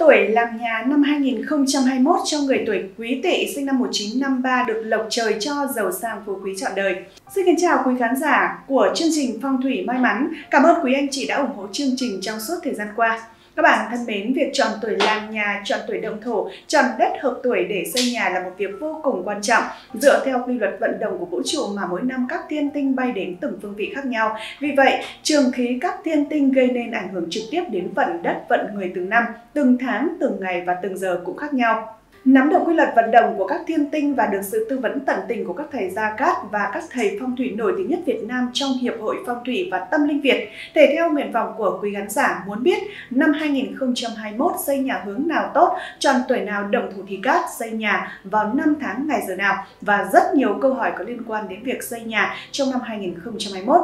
tuổi làm nhà năm 2021 cho người tuổi Quý Tỵ sinh năm 1953 được lộc trời cho giàu sang phú quý trọn đời. Xin kính chào quý khán giả của chương trình Phong thủy may mắn. Cảm ơn quý anh chị đã ủng hộ chương trình trong suốt thời gian qua. Các bạn thân mến, việc chọn tuổi làm nhà, chọn tuổi động thổ, chọn đất hợp tuổi để xây nhà là một việc vô cùng quan trọng. Dựa theo quy luật vận động của vũ trụ mà mỗi năm các thiên tinh bay đến từng phương vị khác nhau. Vì vậy, trường khí các thiên tinh gây nên ảnh hưởng trực tiếp đến vận đất, vận người từng năm, từng tháng, từng ngày và từng giờ cũng khác nhau. Nắm được quy luật vận động của các thiên tinh và được sự tư vấn tận tình của các thầy Gia Cát và các thầy phong thủy nổi tiếng nhất Việt Nam trong Hiệp hội Phong thủy và Tâm linh Việt, thể theo nguyện vọng của quý khán giả muốn biết năm 2021 xây nhà hướng nào tốt, chọn tuổi nào đồng thủ thì cát, xây nhà vào năm tháng ngày giờ nào và rất nhiều câu hỏi có liên quan đến việc xây nhà trong năm 2021.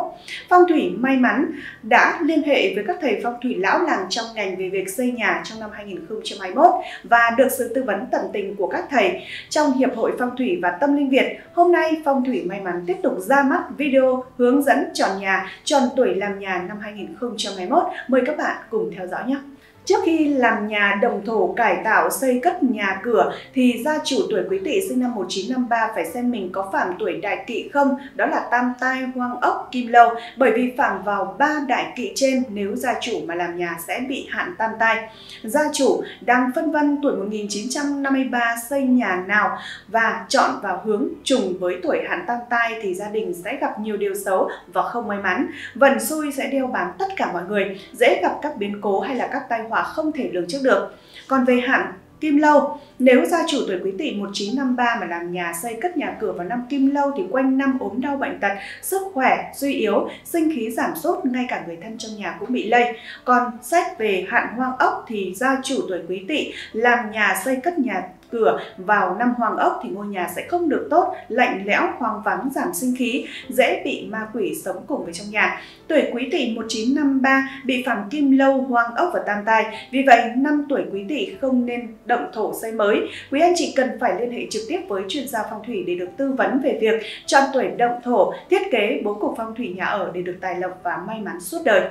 Phong thủy may mắn đã liên hệ với các thầy phong thủy lão làng trong ngành về việc xây nhà trong năm 2021 và được sự tư vấn tận tình của các thầy trong Hiệp hội Phong thủy và Tâm linh Việt. Hôm nay Phong thủy may mắn tiếp tục ra mắt video hướng dẫn chọn nhà, chọn tuổi làm nhà năm 2021. Mời các bạn cùng theo dõi nhé. Trước khi làm nhà đồng thổ cải tạo xây cất nhà cửa thì gia chủ tuổi quý tỵ sinh năm 1953 phải xem mình có phạm tuổi đại kỵ không, đó là tam tai, hoang ốc, kim lâu. Bởi vì phạm vào ba đại kỵ trên nếu gia chủ mà làm nhà sẽ bị hạn tam tai. Gia chủ đang phân vân tuổi 1953 xây nhà nào và chọn vào hướng trùng với tuổi hạn tam tai thì gia đình sẽ gặp nhiều điều xấu và không may mắn. Vận xui sẽ đeo bám tất cả mọi người, dễ gặp các biến cố hay là các tai hòa không thể lường trước được. Còn về hạn Kim Lâu, nếu gia chủ tuổi Quý Tỵ 1953 mà làm nhà xây cất nhà cửa vào năm Kim Lâu thì quanh năm ốm đau bệnh tật, sức khỏe suy yếu, sinh khí giảm sút, ngay cả người thân trong nhà cũng bị lây. Còn xét về hạn hoang ốc thì gia chủ tuổi Quý Tỵ làm nhà xây cất nhà cửa vào năm hoàng ốc thì ngôi nhà sẽ không được tốt, lạnh lẽo, hoang vắng, giảm sinh khí, dễ bị ma quỷ sống cùng với trong nhà. Tuổi quý tỵ 1953 bị phạm kim lâu, hoang ốc và tam tai. Vì vậy, năm tuổi quý tỵ không nên động thổ xây mới. Quý anh chị cần phải liên hệ trực tiếp với chuyên gia phong thủy để được tư vấn về việc chọn tuổi động thổ, thiết kế bố cục phong thủy nhà ở để được tài lộc và may mắn suốt đời.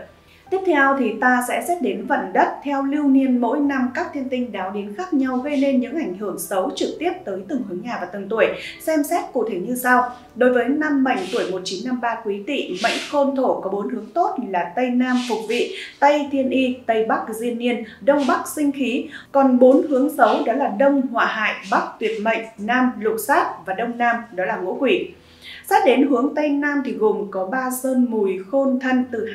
Tiếp theo thì ta sẽ xét đến vận đất theo lưu niên mỗi năm các thiên tinh đáo đến khác nhau gây nên những ảnh hưởng xấu trực tiếp tới từng hướng nhà và từng tuổi. Xem xét cụ thể như sau. Đối với năm mệnh tuổi 1953 quý tỵ, mệnh khôn thổ có bốn hướng tốt là Tây Nam phục vị, Tây thiên y, Tây Bắc diên niên, Đông Bắc sinh khí. Còn bốn hướng xấu đó là Đông họa hại, Bắc tuyệt mệnh, Nam lục sát và Đông Nam đó là ngũ quỷ. Sát đến hướng Tây Nam thì gồm có ba sơn mùi khôn thân từ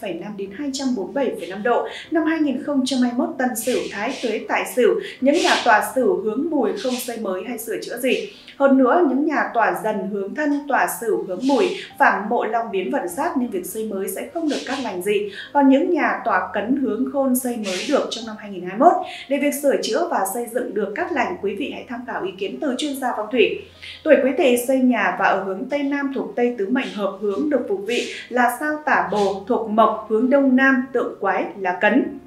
202,5 đến 247,5 độ. Năm 2021 Tân Sửu Thái Tuế Tại Sửu, những nhà tòa Sửu hướng mùi không xây mới hay sửa chữa gì. Hơn nữa, những nhà tòa dần hướng thân, tòa Sửu hướng mùi, phạm mộ long biến vận sát nên việc xây mới sẽ không được cắt lành gì. Còn những nhà tòa cấn hướng khôn xây mới được trong năm 2021. Để việc sửa chữa và xây dựng được các lành, quý vị hãy tham khảo ý kiến từ chuyên gia phong thủy. Tuổi quý tỵ xây nhà và ở hướng hướng Tây Nam thuộc Tây Tứ Mệnh hợp hướng được phục vị là sao tả bồ thuộc mộc hướng Đông Nam tượng quái là cấn.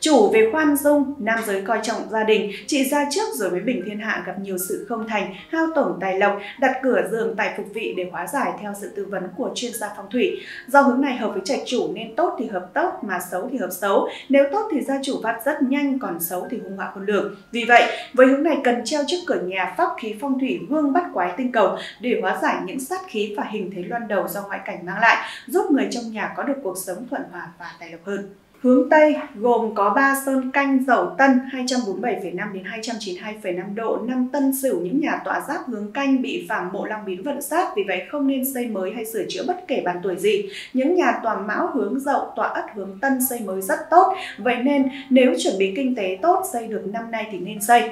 Chủ về khoan dung, nam giới coi trọng gia đình, chị ra trước rồi với bình thiên hạ gặp nhiều sự không thành, hao tổn tài lộc, đặt cửa giường tài phục vị để hóa giải theo sự tư vấn của chuyên gia phong thủy. Do hướng này hợp với trạch chủ nên tốt thì hợp tốt mà xấu thì hợp xấu. Nếu tốt thì gia chủ phát rất nhanh, còn xấu thì hung họa khôn lường. Vì vậy, với hướng này cần treo trước cửa nhà pháp khí phong thủy vương bắt quái tinh cầu để hóa giải những sát khí và hình thế loan đầu do ngoại cảnh mang lại, giúp người trong nhà có được cuộc sống thuận hòa và tài lộc hơn. Hướng Tây gồm có 3 sơn canh dậu tân 247,5 đến 292,5 độ, năm tân sửu những nhà tọa giáp hướng canh bị phạm mộ long biến vận sát, vì vậy không nên xây mới hay sửa chữa bất kể bàn tuổi gì. Những nhà tọa mão hướng dậu, tọa ất hướng tân xây mới rất tốt, vậy nên nếu chuẩn bị kinh tế tốt xây được năm nay thì nên xây.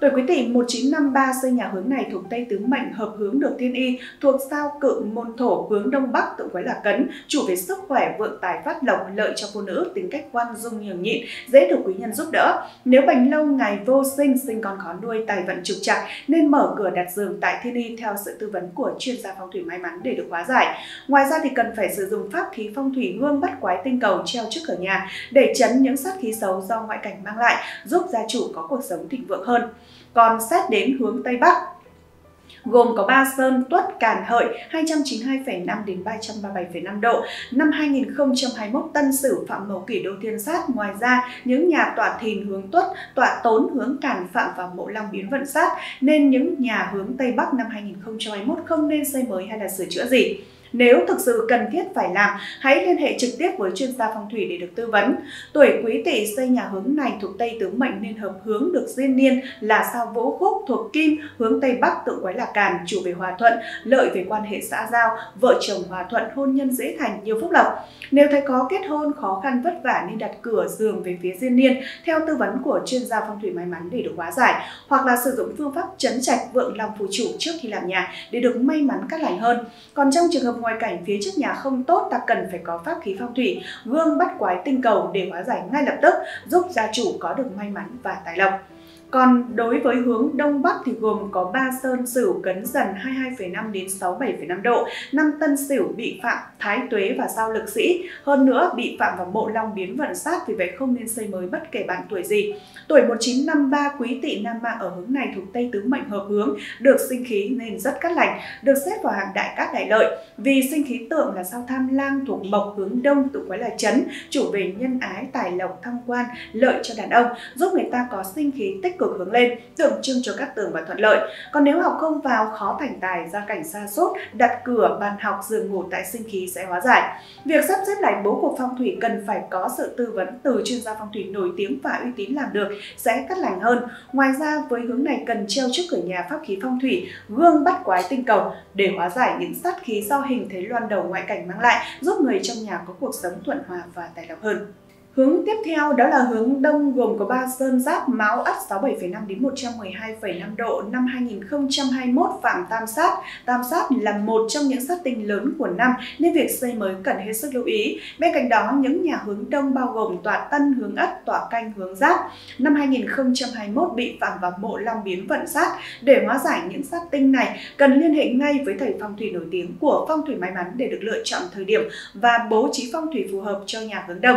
Tuổi Quý Tỵ 1953 xây nhà hướng này thuộc Tây Tứ Mệnh hợp hướng được thiên y, thuộc sao cự môn thổ hướng Đông Bắc tự quái là cấn, chủ về sức khỏe, vượng tài phát lộc, lợi cho phụ nữ, tính cách quan dung nhường nhịn, dễ được quý nhân giúp đỡ. Nếu bành lâu ngày vô sinh, sinh con khó nuôi, tài vận trục trặc nên mở cửa đặt giường tại thiên y theo sự tư vấn của chuyên gia phong thủy may mắn để được hóa giải. Ngoài ra thì cần phải sử dụng pháp khí phong thủy hương bắt quái tinh cầu treo trước cửa nhà để chấn những sát khí xấu do ngoại cảnh mang lại, giúp gia chủ có cuộc sống thịnh vượng hơn. Còn xét đến hướng Tây Bắc, gồm có Ba Sơn, Tuất, Càn Hợi 292,5 đến 337,5 độ. Năm 2021 Tân Sửu phạm mậu kỷ đô thiên sát. Ngoài ra, những nhà tọa thìn hướng Tuất, tọa tốn hướng Càn phạm và mộ long biến vận sát nên những nhà hướng Tây Bắc năm 2021 không nên xây mới hay là sửa chữa gì. Nếu thực sự cần thiết phải làm, hãy liên hệ trực tiếp với chuyên gia phong thủy để được tư vấn. Tuổi quý tỵ xây nhà hướng này thuộc Tây Tứ Mệnh nên hợp hướng được duyên niên là sao vũ khúc thuộc Kim, hướng Tây Bắc tự quái là Càn, chủ về hòa thuận, lợi về quan hệ xã giao, vợ chồng hòa thuận, hôn nhân dễ thành, nhiều phúc lộc. Nếu thấy có kết hôn khó khăn vất vả nên đặt cửa giường về phía duyên niên theo tư vấn của chuyên gia phong thủy may mắn để được hóa giải, hoặc là sử dụng phương pháp chấn trạch vượng lòng phù chủ trước khi làm nhà để được may mắn cát lành hơn. Còn trong trường hợp Vâng, ngoài cảnh phía trước nhà không tốt ta cần phải có pháp khí phong thủy, gương bắt quái tinh cầu để hóa giải ngay lập tức, giúp gia chủ có được may mắn và tài lộc. Còn đối với hướng Đông Bắc thì gồm có ba Sơn Sửu Cấn Dần 22,5 đến 67,5 độ, năm Tân Sửu bị phạm Thái Tuế và Sao Lực Sĩ. Hơn nữa bị phạm vào Mộ Long biến vận sát vì vậy không nên xây mới bất kể bạn tuổi gì. Tuổi 1953 Quý Tỵ Nam Mạng ở hướng này thuộc Tây Tứ Mệnh hợp hướng, được sinh khí nên rất cát lành, được xếp vào hàng đại cát đại lợi. Vì sinh khí tượng là sao Tham Lang thuộc Mộc hướng Đông tự quái là chấn, chủ về nhân ái, tài lộc, thăng quan, lợi cho đàn ông, giúp người ta có sinh khí tích cực hướng lên, tượng trưng cho các tường và thuận lợi. Còn nếu học không vào, khó thành tài, gia cảnh xa sút đặt cửa, bàn học, giường ngủ tại sinh khí sẽ hóa giải. Việc sắp xếp lại bố cục phong thủy cần phải có sự tư vấn từ chuyên gia phong thủy nổi tiếng và uy tín làm được sẽ cắt lành hơn. Ngoài ra với hướng này cần treo trước cửa nhà pháp khí phong thủy, gương bắt quái tinh cầu để hóa giải những sát khí do hình thế loan đầu ngoại cảnh mang lại, giúp người trong nhà có cuộc sống thuận hòa và tài lộc hơn. Hướng tiếp theo đó là hướng đông gồm có ba sơn giáp máu ất 67,5 đến 112,5 độ năm 2021 phạm tam sát. Tam sát là một trong những sát tinh lớn của năm nên việc xây mới cần hết sức lưu ý. Bên cạnh đó, những nhà hướng đông bao gồm tọa tân hướng ất, tọa canh hướng giáp. Năm 2021 bị phạm vào mộ long biến vận sát. Để hóa giải những sát tinh này, cần liên hệ ngay với thầy phong thủy nổi tiếng của phong thủy may mắn để được lựa chọn thời điểm và bố trí phong thủy phù hợp cho nhà hướng đông.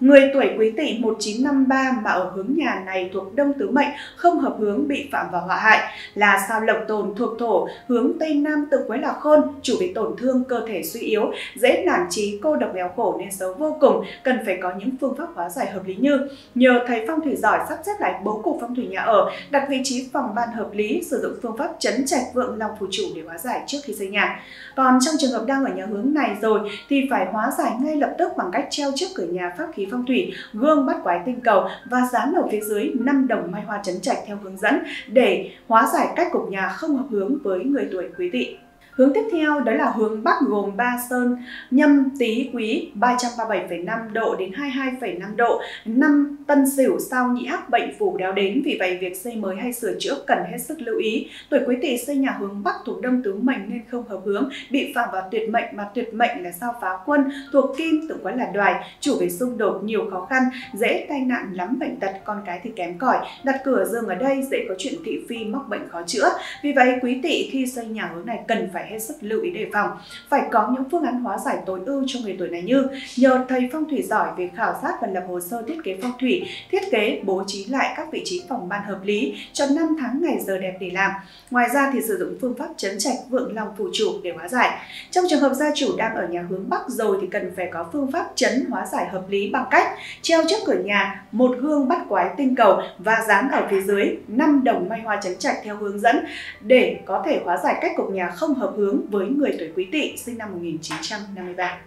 Người tuổi quý tỵ 1953 mà ở hướng nhà này thuộc đông tứ mệnh không hợp hướng bị phạm vào họa hại là sao lộc tồn thuộc thổ hướng tây nam tự quấy là khôn, chủ bị tổn thương cơ thể suy yếu, dễ nản trí, cô độc nghèo khổ nên xấu vô cùng, cần phải có những phương pháp hóa giải hợp lý như nhờ thầy phong thủy giỏi sắp xếp lại bố cục phong thủy nhà ở, đặt vị trí phòng ban hợp lý, sử dụng phương pháp chấn trạch vượng lòng phù chủ để hóa giải trước khi xây nhà. Còn trong trường hợp đang ở nhà hướng này rồi thì phải hóa giải ngay lập tức bằng cách treo trước cửa nhà pháp khí phong thủy, gương bắt quái tinh cầu và dán ở phía dưới năm đồng mai hoa trấn trạch theo hướng dẫn để hóa giải cách cục nhà không hợp hướng với người tuổi quý tỵ. Hướng tiếp theo đó là hướng Bắc gồm Ba Sơn, Nhâm, Tý, Quý 337,5 độ đến 22,5 độ, năm Tân Sửu, Sao Nhĩ Hắc bệnh phủ đéo đến, vì vậy việc xây mới hay sửa chữa cần hết sức lưu ý. Tuổi Quý Tỵ xây nhà hướng Bắc thuộc Đông Tứ mệnh nên không hợp hướng, bị phạm vào tuyệt mệnh mà tuyệt mệnh là sao phá quân, thuộc Kim tự quái là đoài, chủ về xung đột nhiều khó khăn, dễ tai nạn lắm bệnh tật, con cái thì kém cỏi, đặt cửa giường ở đây dễ có chuyện thị phi mắc bệnh khó chữa. Vì vậy Quý Tỵ khi xây nhà hướng này cần phải hết sức lưu ý đề phòng. Phải có những phương án hóa giải tối ưu cho người tuổi này như nhờ thầy phong thủy giỏi về khảo sát và lập hồ sơ thiết kế phong thủy, thiết kế bố trí lại các vị trí phòng ban hợp lý cho năm tháng ngày giờ đẹp để làm. Ngoài ra thì sử dụng phương pháp chấn trạch vượng long phù chủ để hóa giải. Trong trường hợp gia chủ đang ở nhà hướng Bắc rồi thì cần phải có phương pháp chấn hóa giải hợp lý bằng cách treo trước cửa nhà một gương bắt quái tinh cầu và dán ở phía dưới 5 đồng may hoa chấn trạch theo hướng dẫn để có thể hóa giải cách cục nhà không hợp hướng với người tuổi quý tỵ sinh năm 1953.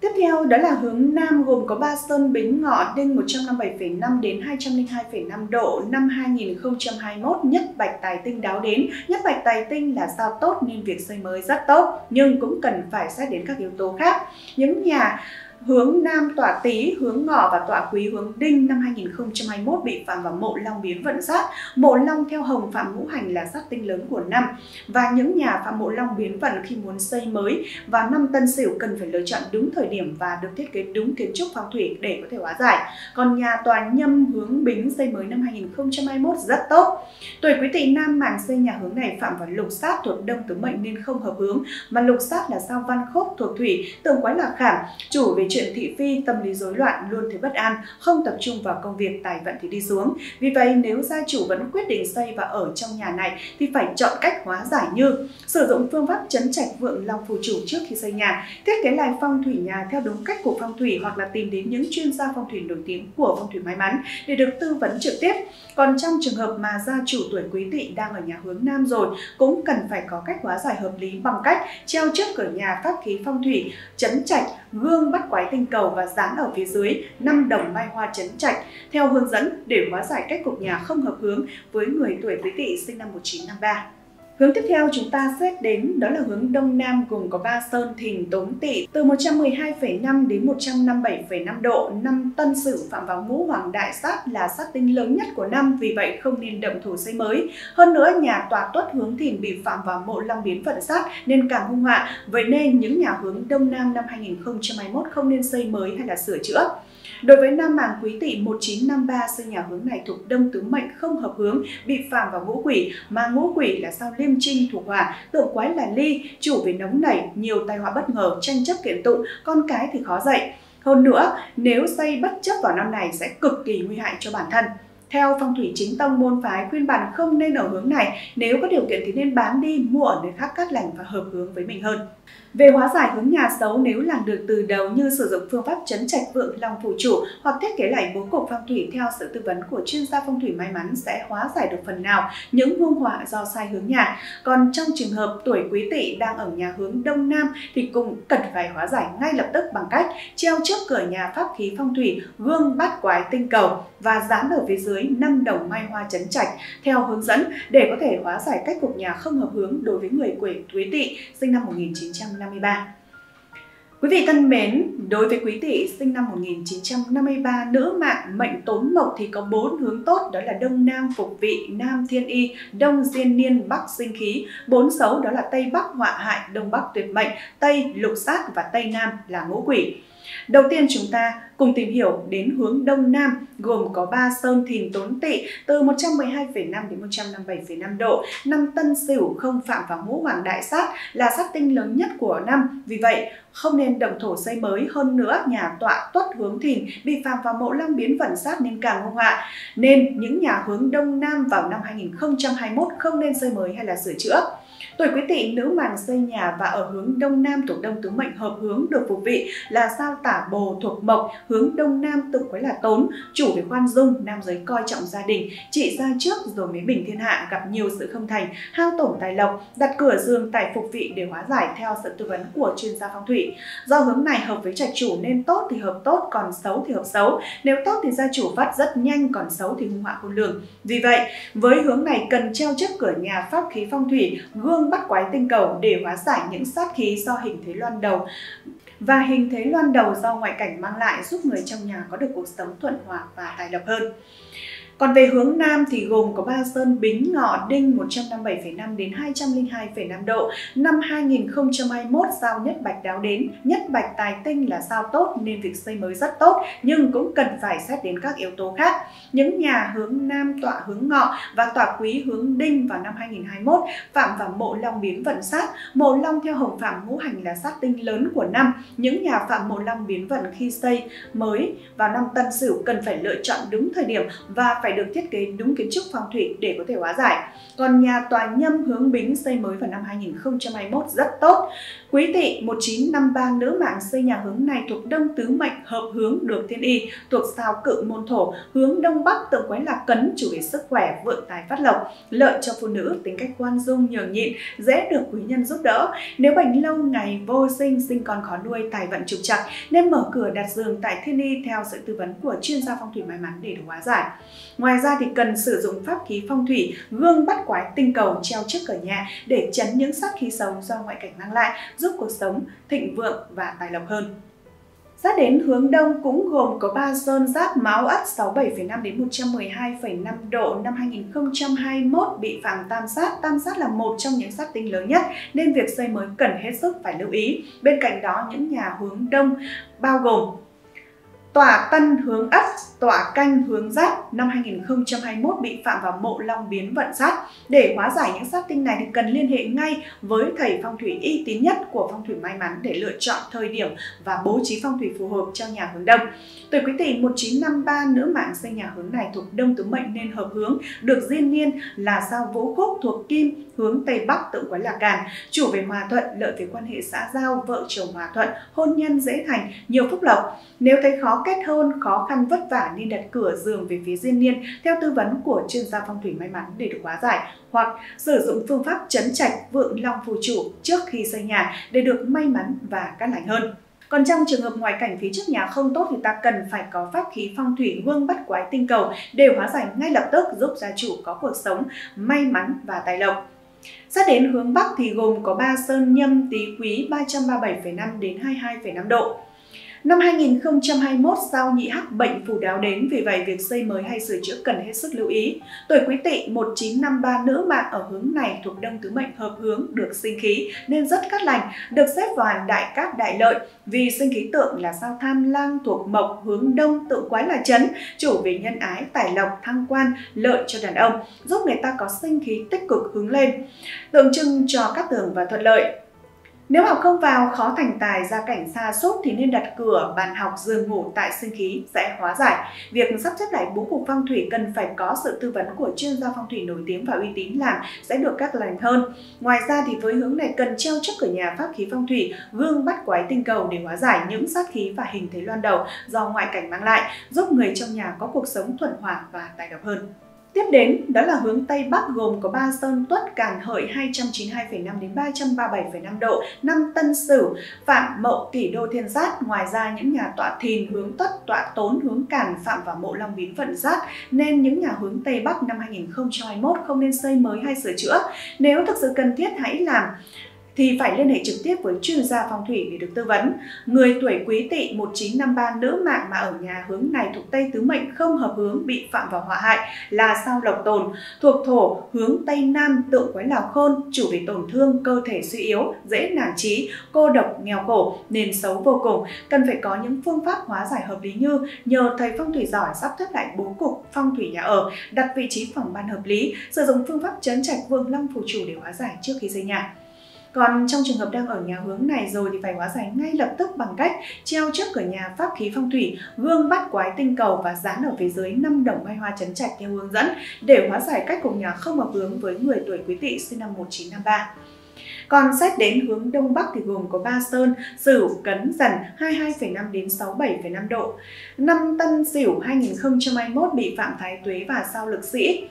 Tiếp theo đó là hướng Nam gồm có ba sơn bính ngọ đinh 157,5 đến 202,5 độ năm 2021 nhất bạch tài tinh đáo đến. Nhất bạch tài tinh là sao tốt nên việc xây mới rất tốt nhưng cũng cần phải xét đến các yếu tố khác. Những nhà hướng Nam tọa Tý, hướng Ngọ và tọa Quý hướng Đinh năm 2021 bị phạm vào mộ Long biến vận sát. Mộ Long theo Hồng phạm ngũ hành là sát tinh lớn của năm và những nhà phạm mộ Long biến vận khi muốn xây mới và năm Tân Sửu cần phải lựa chọn đúng thời điểm và được thiết kế đúng kiến trúc phong thủy để có thể hóa giải. Còn nhà tòa Nhâm hướng Bính xây mới năm 2021 rất tốt. Tuổi Quý Tỵ Nam màng xây nhà hướng này phạm vào lục sát thuộc Đông Tứ mệnh nên không hợp hướng, mà lục sát là sao Văn Khốc thuộc Thủy, tương quái là khảm, chủ về chuyện thị phi, tâm lý rối loạn, luôn thấy bất an, không tập trung vào công việc, tài vận thì đi xuống. Vì vậy nếu gia chủ vẫn quyết định xây và ở trong nhà này thì phải chọn cách hóa giải như sử dụng phương pháp chấn trạch vượng long phù chủ trước khi xây nhà, thiết kế lại phong thủy nhà theo đúng cách của phong thủy hoặc là tìm đến những chuyên gia phong thủy nổi tiếng của phong thủy may mắn để được tư vấn trực tiếp. Còn trong trường hợp mà gia chủ tuổi quý tỵ đang ở nhà hướng nam rồi cũng cần phải có cách hóa giải hợp lý bằng cách treo trước cửa nhà pháp khí phong thủy, chấn trạch, gương bắt quái tinh cầu và dán ở phía dưới, năm đồng mai hoa chấn trạch, theo hướng dẫn để hóa giải cách cục nhà không hợp hướng với người tuổi quý tỵ sinh năm 1953. Hướng tiếp theo chúng ta xét đến đó là hướng Đông Nam gồm có ba sơn thìn tốn tỵ từ 112,5 đến 157,5 độ. Năm Tân Sửu phạm vào ngũ hoàng đại sát là sát tinh lớn nhất của năm, vì vậy không nên động thổ xây mới. Hơn nữa, nhà tòa tuất hướng thìn bị phạm vào mộ long biến vận sát nên càng hung họa. Vậy nên những nhà hướng Đông Nam năm 2021 không nên xây mới hay là sửa chữa. Đối với nam màng quý tỵ 1953 xây nhà hướng này thuộc đông tứ mệnh không hợp hướng, bị phạm vào ngũ quỷ, mà ngũ quỷ là sao liêm trinh thuộc hỏa, tượng quái là ly, chủ về nóng nảy, nhiều tai họa bất ngờ, tranh chấp kiện tụng, con cái thì khó dạy. Hơn nữa, nếu xây bất chấp vào năm này sẽ cực kỳ nguy hại cho bản thân. Theo phong thủy chính tông môn phái khuyên bạn không nên ở hướng này, nếu có điều kiện thì nên bán đi, mua ở nơi khác cát lành và hợp hướng với mình hơn. Về hóa giải hướng nhà xấu nếu làm được từ đầu như sử dụng phương pháp chấn trạch vượng long phù chủ hoặc thiết kế lại bố cục phong thủy theo sự tư vấn của chuyên gia phong thủy may mắn sẽ hóa giải được phần nào những hung họa do sai hướng nhà. Còn trong trường hợp tuổi quý tỵ đang ở nhà hướng đông nam thì cũng cần phải hóa giải ngay lập tức bằng cách treo trước cửa nhà pháp khí phong thủy gương bát quái tinh cầu và dán ở phía dưới năm đồng mai hoa chấn trạch theo hướng dẫn để có thể hóa giải cách cục nhà không hợp hướng đối với người quỷ quý tỵ sinh năm 1950 1953. Quý vị thân mến, đối với quý tỵ sinh năm 1953 nữ mạng mệnh tốn mộc thì có bốn hướng tốt đó là Đông Nam phục vị, Nam thiên y, Đông diên niên, Bắc sinh khí. Bốn xấu đó là Tây Bắc họa hại, Đông Bắc tuyệt mệnh, Tây lục sát và Tây Nam là ngũ quỷ. Đầu tiên chúng ta cùng tìm hiểu đến hướng Đông Nam gồm có ba sơn thìn tốn tỵ từ 112,5 đến 157,5 độ. Năm Tân Sửu không phạm vào ngũ hoàng đại sát là sát tinh lớn nhất của năm. Vì vậy, không nên động thổ xây mới hơn nữa nhà tọa tuất hướng thìn bị phạm vào mộ long biến vận sát nên càng hung họa nên những nhà hướng đông nam vào năm 2021 không nên xây mới hay là sửa chữa Tuổi quý tỵ nữ màng xây nhà và ở hướng đông nam thuộc đông tứ mệnh hợp hướng được phục vị là sao tả bồ thuộc mộc, hướng đông nam tự quấy là tốn, chủ về khoan dung, nam giới coi trọng gia đình, trị ra trước rồi mới bình thiên hạ gặp nhiều sự không thành, hao tổn tài lộc, đặt cửa giường tại phục vị để hóa giải theo sự tư vấn của chuyên gia phong thủy. Do hướng này hợp với trạch chủ nên tốt thì hợp tốt, còn xấu thì hợp xấu. Nếu tốt thì gia chủ phát rất nhanh, còn xấu thì hung họa khôn lường. Vì vậy, với hướng này cần treo trước cửa nhà pháp khí phong thủy, gương bắt quái tinh cầu để hóa giải những sát khí do hình thế loan đầu và hình thế loan đầu do ngoại cảnh mang lại giúp người trong nhà có được cuộc sống thuận hòa và tài lộc hơn. Còn về hướng Nam thì gồm có ba sơn Bính, Ngọ, Đinh 157,5 đến 202,5 độ. Năm 2021 sao nhất bạch đáo đến, nhất bạch tài tinh là sao tốt nên việc xây mới rất tốt nhưng cũng cần phải xét đến các yếu tố khác. Những nhà hướng Nam tọa hướng Ngọ và tọa quý hướng Đinh vào năm 2021 phạm vào mộ long biến vận sát. Mộ long theo hồng phạm ngũ hành là sát tinh lớn của năm. Những nhà phạm mộ long biến vận khi xây mới vào năm Tân Sửu cần phải lựa chọn đúng thời điểm và phải phải được thiết kế đúng kiến trúc phong thủy để có thể hóa giải. Còn nhà tòa nhâm hướng bính xây mới vào năm 2021 rất tốt. Quý tỵ 1953 nữ mạng xây nhà hướng này thuộc đông tứ mệnh hợp hướng được thiên y, thuộc sao cự môn thổ, hướng đông bắc tượng quái là cấn chủ về sức khỏe, vượng tài phát lộc, lợi cho phụ nữ, tính cách quan dung, nhường nhịn, dễ được quý nhân giúp đỡ. Nếu bệnh lâu ngày vô sinh, sinh con khó nuôi, tài vận trục trặc, nên mở cửa đặt giường tại thiên y theo sự tư vấn của chuyên gia phong thủy may mắn để được hóa giải. Ngoài ra thì cần sử dụng pháp khí phong thủy, gương bắt quái tinh cầu treo trước cửa nhà để chấn những sát khí xấu do ngoại cảnh mang lại, giúp cuộc sống thịnh vượng và tài lộc hơn. Sát đến hướng đông cũng gồm có ba sơn giáp máu ất 67,5 đến 112,5 độ năm 2021 bị phạm tam sát. Tam sát là một trong những sát tinh lớn nhất nên việc xây mới cần hết sức phải lưu ý. Bên cạnh đó những nhà hướng đông bao gồm Tòa tân hướng ất, Tòa canh hướng giáp, năm 2021 bị phạm vào mộ long biến vận sát. Để hóa giải những sát tinh này thì cần liên hệ ngay với thầy phong thủy y tín nhất của phong thủy may mắn để lựa chọn thời điểm và bố trí phong thủy phù hợp cho nhà hướng đông. Tuổi Quý Tỵ 1953 nữ mạng sinh nhà hướng này thuộc Đông tứ mệnh nên hợp hướng, được diên niên là sao Vũ Khúc thuộc Kim, hướng Tây Bắc tự quái là Càn, chủ về hòa thuận, lợi về quan hệ xã giao, vợ chồng hòa thuận, hôn nhân dễ thành, nhiều phúc lộc. Nếu thấy khó kết hôn, khó khăn vất vả nên đặt cửa giường về phía diên niên theo tư vấn của chuyên gia phong thủy may mắn để được hóa giải hoặc sử dụng phương pháp chấn trạch vượng long phù chủ trước khi xây nhà để được may mắn và cát lành hơn. Còn trong trường hợp ngoài cảnh phía trước nhà không tốt thì ta cần phải có pháp khí phong thủy vương bắt quái tinh cầu để hóa giải ngay lập tức giúp gia chủ có cuộc sống may mắn và tài lộc. Sát đến hướng Bắc thì gồm có ba sơn nhâm tý quý 337,5 đến 22,5 độ. Năm 2021 sao nhị hắc bệnh phù đáo đến, vì vậy việc xây mới hay sửa chữa cần hết sức lưu ý. Tuổi quý tỵ 1953 nữ mạng ở hướng này thuộc đông tứ mệnh hợp hướng được sinh khí nên rất cát lành, được xếp vào hàng đại cát đại lợi vì sinh khí tượng là sao tham lang thuộc mộc hướng đông tự quái là chấn, chủ về nhân ái, tài lộc, thăng quan, lợi cho đàn ông, giúp người ta có sinh khí tích cực hướng lên, tượng trưng cho các tường và thuận lợi. Nếu học không vào, khó thành tài, gia cảnh xa sút thì nên đặt cửa, bàn học, giường ngủ tại sinh khí sẽ hóa giải. Việc sắp xếp lại bố cục phong thủy cần phải có sự tư vấn của chuyên gia phong thủy nổi tiếng và uy tín làm sẽ được các lành hơn. Ngoài ra thì với hướng này cần treo trước cửa nhà pháp khí phong thủy, gương bắt quái tinh cầu để hóa giải những sát khí và hình thế loan đầu do ngoại cảnh mang lại, giúp người trong nhà có cuộc sống thuận hòa và tài lộc hơn. Tiếp đến đó là hướng Tây Bắc gồm có ba sơn tuất càn hợi 292,5 đến 337,5 độ, năm Tân Sửu, Phạm Mậu Kỷ Đô Thiên Sát. Ngoài ra những nhà tọa thìn hướng tuất, tọa tốn hướng càn phạm và mộ Long Biến Vận Sát nên những nhà hướng Tây Bắc năm 2021 không nên xây mới hay sửa chữa. Nếu thực sự cần thiết hãy làm thì phải liên hệ trực tiếp với chuyên gia phong thủy để được tư vấn. Người tuổi quý tỵ 1953 nữ mạng mà ở nhà hướng này thuộc Tây Tứ Mệnh không hợp hướng bị phạm vào họa hại là sao lộc tồn, thuộc thổ hướng Tây Nam tượng quái lào khôn, chủ về tổn thương, cơ thể suy yếu, dễ nản trí, cô độc, nghèo khổ, nền xấu vô cùng. Cần phải có những phương pháp hóa giải hợp lý như nhờ thầy phong thủy giỏi sắp xếp lại bố cục phong thủy nhà ở, đặt vị trí phòng ban hợp lý, sử dụng phương pháp chấn trạch vương long phù chủ để hóa giải trước khi xây nhà. Còn trong trường hợp đang ở nhà hướng này rồi thì phải hóa giải ngay lập tức bằng cách treo trước cửa nhà pháp khí phong thủy, gương bắt quái tinh cầu và dán ở phía dưới năm đồng mai hoa chấn trạch theo hướng dẫn để hóa giải cách cùng nhà không hợp hướng với người tuổi quý tỵ sinh năm 1953. Còn xét đến hướng Đông Bắc thì gồm có ba sơn, Sửu, Cấn, Dần 22,5 đến 67,5 độ. Năm Tân Sửu 2021 bị Phạm Thái Tuế và sao lực sĩ.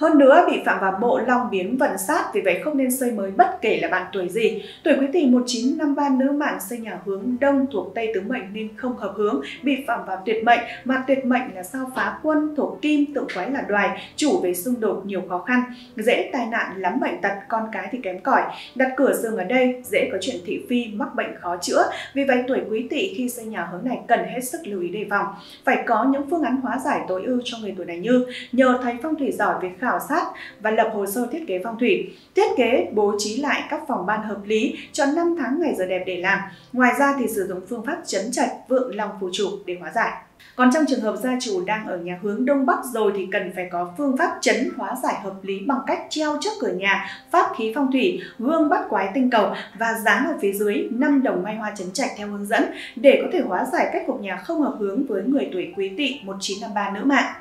Hơn nữa bị phạm vào bộ long biến vận sát vì vậy không nên xây mới bất kể là bạn tuổi gì. Tuổi quý tỵ 1953 nữ mạng xây nhà hướng đông thuộc Tây tứ mệnh nên không hợp hướng, bị phạm vào tuyệt mệnh mà tuyệt mệnh là sao phá quân thuộc kim tự quái là đoài, chủ về xung đột nhiều khó khăn, dễ tai nạn lắm bệnh tật, con cái thì kém cỏi. Đặt cửa giường ở đây dễ có chuyện thị phi mắc bệnh khó chữa. Vì vậy tuổi quý tỵ khi xây nhà hướng này cần hết sức lưu ý đề phòng. Phải có những phương án hóa giải tối ưu cho người tuổi này như nhờ thầy phong thủy giỏi về khảo khảo sát và lập hồ sơ thiết kế phong thủy. Thiết kế bố trí lại các phòng ban hợp lý, chọn 5 tháng ngày giờ đẹp để làm. Ngoài ra thì sử dụng phương pháp chấn trạch vượng lòng phù chủ để hóa giải. Còn trong trường hợp gia chủ đang ở nhà hướng Đông Bắc rồi thì cần phải có phương pháp chấn hóa giải hợp lý bằng cách treo trước cửa nhà pháp khí phong thủy, gương bắt quái tinh cầu và dán ở phía dưới 5 đồng mai hoa chấn trạch theo hướng dẫn để có thể hóa giải cách cục nhà không hợp hướng với người tuổi quý tỵ 1953 nữ mạng.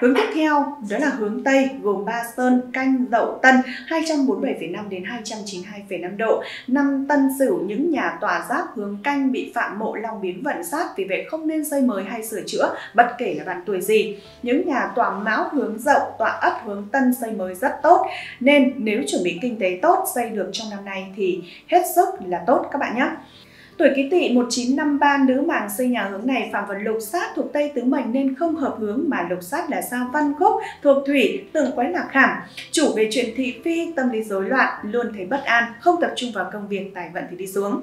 Hướng tiếp theo đó là hướng Tây gồm Ba Sơn, Canh, Dậu, Tân 247,5 đến 292,5 độ. Năm Tân Sửu những nhà tòa giáp hướng Canh bị phạm mộ long biến vận sát vì vậy không nên xây mới hay sửa chữa bất kể là bạn tuổi gì. Những nhà tòa Mão hướng Dậu, tòa Ất hướng Tân xây mới rất tốt nên nếu chuẩn bị kinh tế tốt xây được trong năm nay thì hết sức là tốt các bạn nhé. Tuổi ký tỵ 1953 nữ mạng xây nhà hướng này phạm vật lục sát thuộc Tây Tứ Mệnh nên không hợp hướng mà lục sát là sao văn khúc thuộc thủy tượng quái lạc khảm. Chủ về chuyện thị phi, tâm lý rối loạn, luôn thấy bất an, không tập trung vào công việc, tài vận thì đi xuống.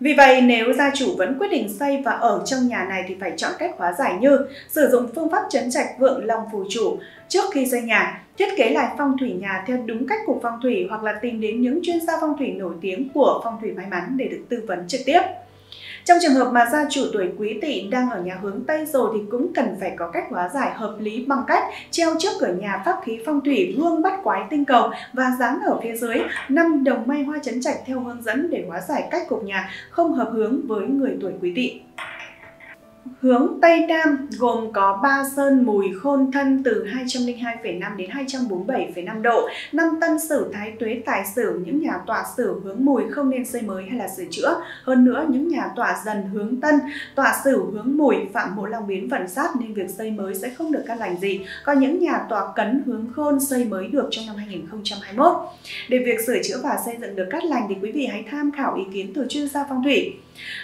Vì vậy, nếu gia chủ vẫn quyết định xây và ở trong nhà này thì phải chọn cách hóa giải như sử dụng phương pháp chấn trạch vượng long phù chủ trước khi xây nhà, thiết kế lại phong thủy nhà theo đúng cách của phong thủy hoặc là tìm đến những chuyên gia phong thủy nổi tiếng của phong thủy may mắn để được tư vấn trực tiếp. Trong trường hợp mà gia chủ tuổi quý tỵ đang ở nhà hướng Tây rồi thì cũng cần phải có cách hóa giải hợp lý bằng cách treo trước cửa nhà pháp khí phong thủy gương bắt quái tinh cầu và dán ở phía dưới năm đồng may hoa chấn trạch theo hướng dẫn để hóa giải cách cục nhà không hợp hướng với người tuổi quý tỵ. Hướng Tây Nam gồm có ba sơn mùi khôn thân từ 202,5 đến 247,5 độ, năm tân sử thái tuế tài sử những nhà tọa sử hướng mùi không nên xây mới hay là sửa chữa. Hơn nữa những nhà tọa dần hướng tân, tọa sử hướng mùi phạm mộ long biến vận sát nên việc xây mới sẽ không được cát lành gì. Còn những nhà tọa cấn hướng khôn xây mới được trong năm 2021. Để việc sửa chữa và xây dựng được cát lành thì quý vị hãy tham khảo ý kiến từ chuyên gia phong thủy.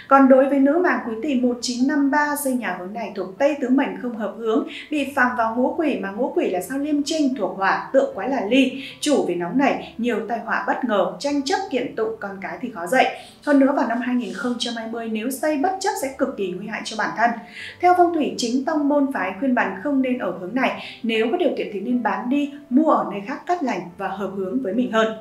Còn đối với nữ mạng quý tỷ 1953 xây nhà hướng này thuộc Tây Tứ Mệnh không hợp hướng, bị phạm vào ngũ quỷ mà ngũ quỷ là sao liêm trinh thuộc hỏa, tượng quái là ly, chủ về nóng nảy, nhiều tai họa bất ngờ, tranh chấp kiện tụng con cái thì khó dậy. Hơn nữa vào năm 2020 nếu xây bất chấp sẽ cực kỳ nguy hại cho bản thân. Theo phong thủy chính tông môn phái khuyên bạn không nên ở hướng này, nếu có điều kiện thì nên bán đi, mua ở nơi khác cắt lành và hợp hướng với mình hơn.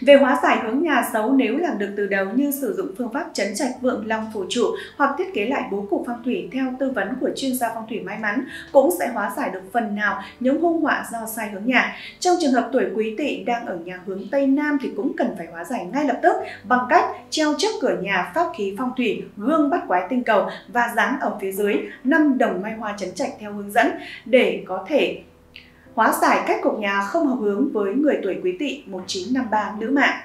Về hóa giải hướng nhà xấu nếu làm được từ đầu như sử dụng phương pháp chấn trạch vượng long phù trụ hoặc thiết kế lại bố cục phong thủy theo tư vấn của chuyên gia phong thủy may mắn cũng sẽ hóa giải được phần nào những hung họa do sai hướng nhà. Trong trường hợp tuổi quý tỵ đang ở nhà hướng Tây Nam thì cũng cần phải hóa giải ngay lập tức bằng cách treo trước cửa nhà pháp khí phong thủy, gương bắt quái tinh cầu và dán ở phía dưới năm đồng mai hoa chấn trạch theo hướng dẫn để có thể hóa giải cách cục nhà không hợp hướng với người tuổi quý tỵ 1953 nữ mạng.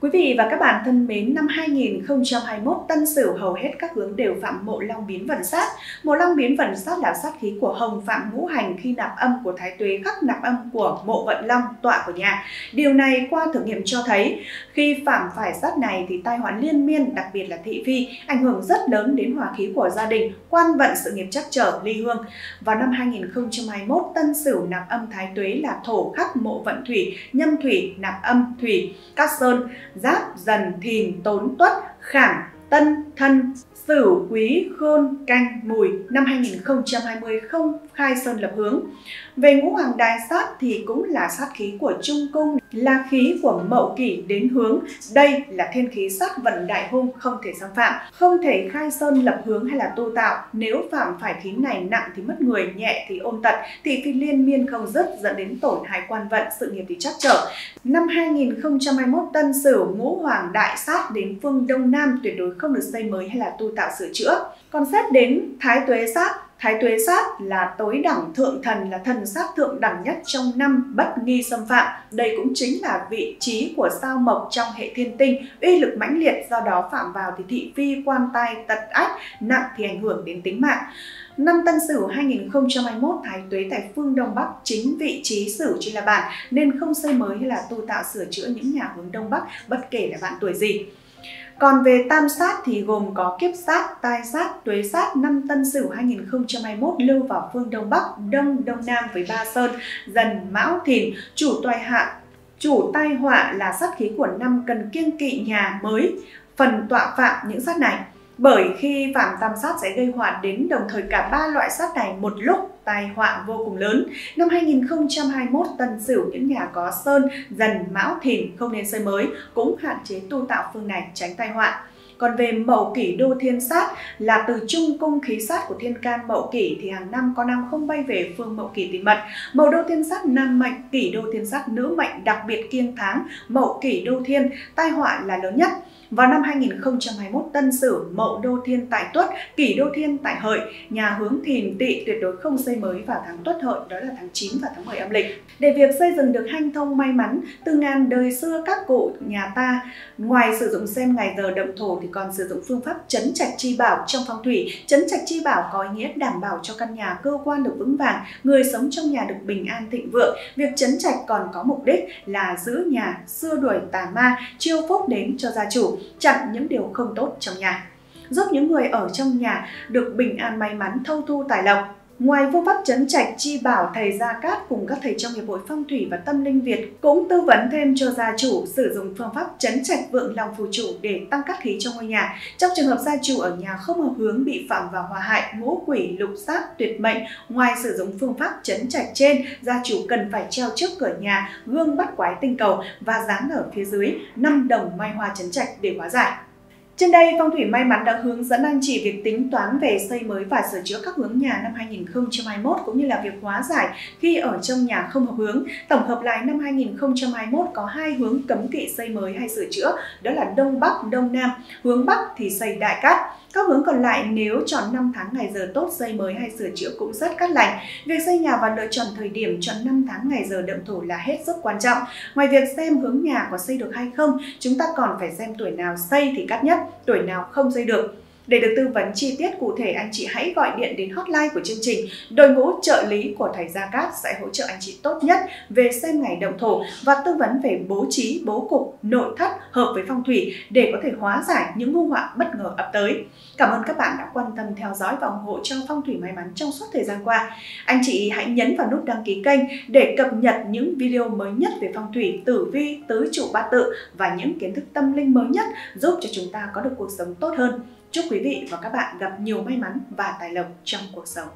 Quý vị và các bạn thân mến, năm 2021 Tân Sửu hầu hết các hướng đều phạm mộ long biến vận sát. Mộ long biến vận sát là sát khí của hồng phạm ngũ hành khi nạp âm của thái tuế khắc nạp âm của mộ vận long tọa của nhà. Điều này qua thử nghiệm cho thấy khi phạm phải sát này thì tai họa liên miên, đặc biệt là thị phi, ảnh hưởng rất lớn đến hòa khí của gia đình, quan vận sự nghiệp chắc trở, ly hương. Vào năm 2021 Tân Sửu nạp âm thái tuế là thổ khắc mộ vận thủy, nhâm thủy nạp âm thủy, cát sơn giáp, dần, thìn, tốn, tuất, khảm, tân, thân, Sửu, Quý, Khôn, Canh, Mùi. Năm 2020 không khai sơn lập hướng. Về ngũ hoàng đại sát thì cũng là sát khí của Trung Cung, là khí của Mậu Kỷ đến hướng. Đây là thiên khí sát vận đại hung không thể xâm phạm, không thể khai sơn lập hướng hay là tu tạo. Nếu phạm phải khí này nặng thì mất người, nhẹ thì ôn tật, thị phi liên miên không dứt dẫn đến tổn hại quan vận, sự nghiệp thì chắc trở. Năm 2021 Tân Sửu ngũ hoàng đại sát đến phương Đông Nam tuyệt đối không được xây mới hay là tu tạo sửa chữa. Còn xét đến thái tuế sát, thái tuế sát là tối đẳng thượng thần là thần sát thượng đẳng nhất trong năm bất nghi xâm phạm. Đây cũng chính là vị trí của sao mộc trong hệ thiên tinh, uy lực mãnh liệt do đó phạm vào thì thị phi quan tai tật ách, nặng thì ảnh hưởng đến tính mạng. Năm Tân Sửu 2021 Thái Tuế tại phương Đông Bắc chính vị trí Sửu trên là bạn nên không xây mới hay là tu tạo sửa chữa những nhà hướng Đông Bắc bất kể là bạn tuổi gì. Còn về tam sát thì gồm có kiếp sát, tai sát, tuế sát năm Tân Sửu 2021 lưu vào phương Đông Bắc, Đông, Đông Nam với ba sơn, dần mão thìn, chủ toại hạ, chủ tai họa là sát khí của năm cần kiêng kỵ nhà mới, phần tọa phạm những sát này. Bởi khi phạm tam sát sẽ gây họa đến đồng thời cả ba loại sát này một lúc tai họa vô cùng lớn. Năm 2021 Tân Sửu những nhà có sơn dần mão thìn không nên xây mới cũng hạn chế tu tạo phương này tránh tai họa. Còn về mậu kỷ đô thiên sát là từ trung cung khí sát của thiên can mậu kỷ thì hàng năm có năm không bay về phương mậu kỷ tìm mật. Mậu đô thiên sát nam mệnh, kỷ đô thiên sát nữ mệnh đặc biệt kiêng tháng, mậu kỷ đô thiên, tai họa là lớn nhất. Vào năm 2021 Tân Sửu Mậu Đô Thiên tại Tuất, Kỷ Đô Thiên tại Hợi, nhà hướng Thìn Tỵ tuyệt đối không xây mới vào tháng Tuất Hợi đó là tháng 9 và tháng 10 âm lịch. Để việc xây dựng được hanh thông may mắn, từ ngàn đời xưa các cụ nhà ta ngoài sử dụng xem ngày giờ động thổ thì còn sử dụng phương pháp chấn trạch chi bảo trong phong thủy. Chấn trạch chi bảo có ý nghĩa đảm bảo cho căn nhà cơ quan được vững vàng, người sống trong nhà được bình an thịnh vượng. Việc chấn trạch còn có mục đích là giữ nhà, xua đuổi tà ma, chiêu phúc đến cho gia chủ chặn những điều không tốt trong nhà. Giúp những người ở trong nhà được bình an may mắn, thâu thu tài lộc. Ngoài vô pháp chấn trạch chi bảo thầy Gia Cát cùng các thầy trong hiệp hội phong thủy và tâm linh Việt cũng tư vấn thêm cho gia chủ sử dụng phương pháp chấn trạch vượng lòng phù chủ để tăng cát khí trong ngôi nhà. Trong trường hợp gia chủ ở nhà không hợp hướng bị phạm vào hòa hại, ngũ quỷ, lục sát, tuyệt mệnh, ngoài sử dụng phương pháp chấn trạch trên, gia chủ cần phải treo trước cửa nhà gương bắt quái tinh cầu và dán ở phía dưới 5 đồng mai hoa chấn trạch để hóa giải. Trên đây, Phong thủy may mắn đã hướng dẫn anh chị việc tính toán về xây mới và sửa chữa các hướng nhà năm 2021 cũng như là việc hóa giải khi ở trong nhà không hợp hướng. Tổng hợp lại năm 2021 có hai hướng cấm kỵ xây mới hay sửa chữa, đó là Đông Bắc, Đông Nam. Hướng Bắc thì xây đại cát, các hướng còn lại nếu chọn 5 tháng ngày giờ tốt xây mới hay sửa chữa cũng rất cát lành. Việc xây nhà và lựa chọn thời điểm chọn 5 tháng ngày giờ đậm thổ là hết sức quan trọng. Ngoài việc xem hướng nhà có xây được hay không, chúng ta còn phải xem tuổi nào xây thì cắt nhất, tuổi nào không dây được. Để được tư vấn chi tiết cụ thể, anh chị hãy gọi điện đến hotline của chương trình. Đội ngũ trợ lý của thầy Gia Cát sẽ hỗ trợ anh chị tốt nhất về xem ngày động thổ và tư vấn về bố trí, bố cục, nội thất hợp với phong thủy để có thể hóa giải những mưu họa bất ngờ ập tới. Cảm ơn các bạn đã quan tâm theo dõi và ủng hộ cho phong thủy may mắn trong suốt thời gian qua. Anh chị hãy nhấn vào nút đăng ký kênh để cập nhật những video mới nhất về phong thủy, tử vi, tứ trụ bát tự và những kiến thức tâm linh mới nhất giúp cho chúng ta có được cuộc sống tốt hơn. Chúc quý vị và các bạn gặp nhiều may mắn và tài lộc trong cuộc sống.